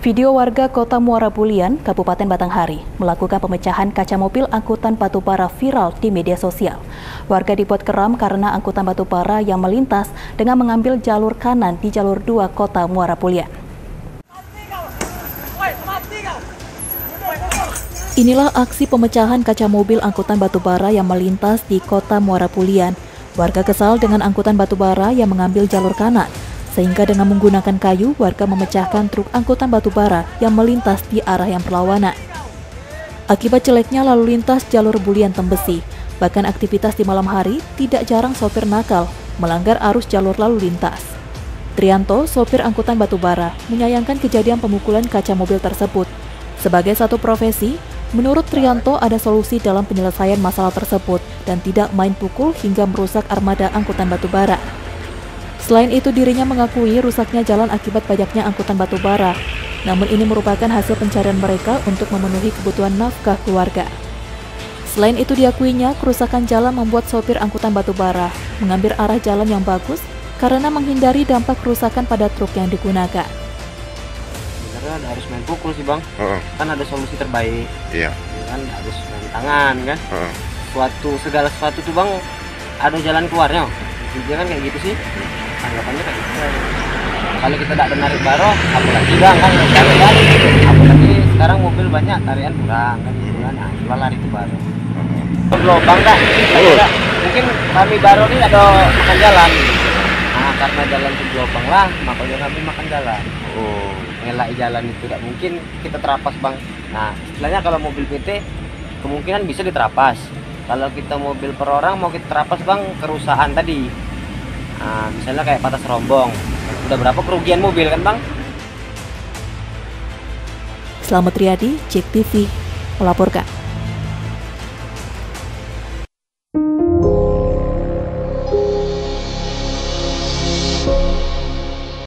Video warga kota Muara Bulian, Kabupaten Batanghari, melakukan pemecahan kaca mobil angkutan batubara viral di media sosial. Warga dibuat keram karena angkutan batubara yang melintas dengan mengambil jalur kanan di jalur 2 kota Muara Bulian. Inilah aksi pemecahan kaca mobil angkutan batubara yang melintas di kota Muara Bulian. Warga kesal dengan angkutan batubara yang mengambil jalur kanan sehingga dengan menggunakan kayu, warga memecahkan truk angkutan batu bara yang melintas di arah yang berlawanan. Akibat jeleknya lalu lintas jalur bulian tembesi, bahkan aktivitas di malam hari tidak jarang sopir nakal melanggar arus jalur lalu lintas. Trianto, sopir angkutan batu bara, menyayangkan kejadian pemukulan kaca mobil tersebut. Sebagai satu profesi, menurut Trianto ada solusi dalam penyelesaian masalah tersebut dan tidak main pukul hingga merusak armada angkutan batu bara. Selain itu, dirinya mengakui rusaknya jalan akibat banyaknya angkutan batu bara. Namun ini merupakan hasil pencarian mereka untuk memenuhi kebutuhan nafkah keluarga. Selain itu diakuinya, kerusakan jalan membuat sopir angkutan batu bara mengambil arah jalan yang bagus karena menghindari dampak kerusakan pada truk yang digunakan. Sebenarnya harus main pukul sih bang, uh -uh. kan ada solusi terbaik. Iya. Kan harus main tangan kan. Uh -uh. Suatu segala sesuatu tuh bang ada jalan keluarnya. Jadi kan kayak gitu sih anggapannya kayak gitu kalau kita tidak menarik baro apalagi bang kan cari lari apalagi sekarang mobil banyak tarian kurang kan gitu kan. Nah lari ke baro. Lubang kan mungkin kami baro ini ada makan jalan. Nah karena jalan ke lubang lah makanya kami makan jalan. Oh. Ngelak jalan itu tidak mungkin kita terapas bang. Nah istilahnya kalau mobil PT kemungkinan bisa diterapas. Kalau kita mobil per orang mau kita terapas bang kerusakan tadi Nah, misalnya kayak patah serombong. Udah berapa kerugian mobil kan, Bang? Selamat Riyadi, Cek TV, melaporkan.